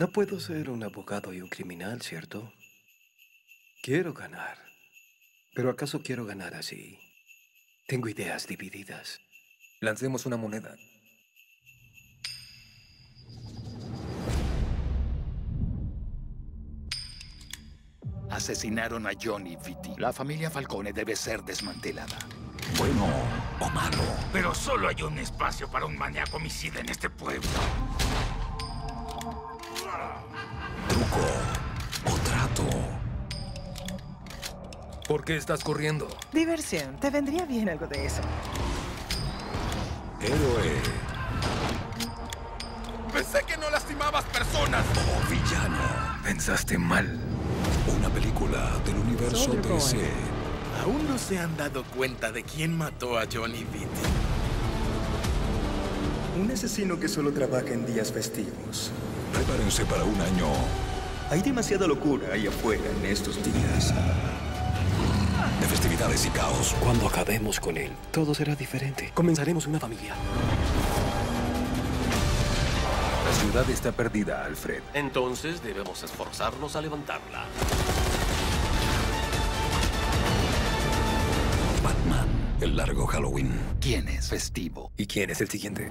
No puedo ser un abogado y un criminal, ¿cierto? Quiero ganar. Pero ¿acaso quiero ganar así? Tengo ideas divididas. Lancemos una moneda. Asesinaron a Johnny Vitti. La familia Falcone debe ser desmantelada. Bueno o malo. Pero solo hay un espacio para un maníaco homicida en este pueblo. Truco o trato. ¿Por qué estás corriendo? Diversión. Te vendría bien algo de eso. Héroe Pensé que no lastimabas personas. o villano. Pensaste mal. Una película del universo DC. Aún no se han dado cuenta de quién mató a Johnny Vitti. Un asesino que solo trabaja en días festivos. Prepárense para un año Hay demasiada locura ahí afuera en estos días. de festividades y caos. Cuando acabemos con él, todo será diferente. Comenzaremos una familia. La ciudad está perdida, Alfred. Entonces debemos esforzarnos a levantarla. El largo Halloween. ¿Quién es festivo? ¿Y quién es el siguiente?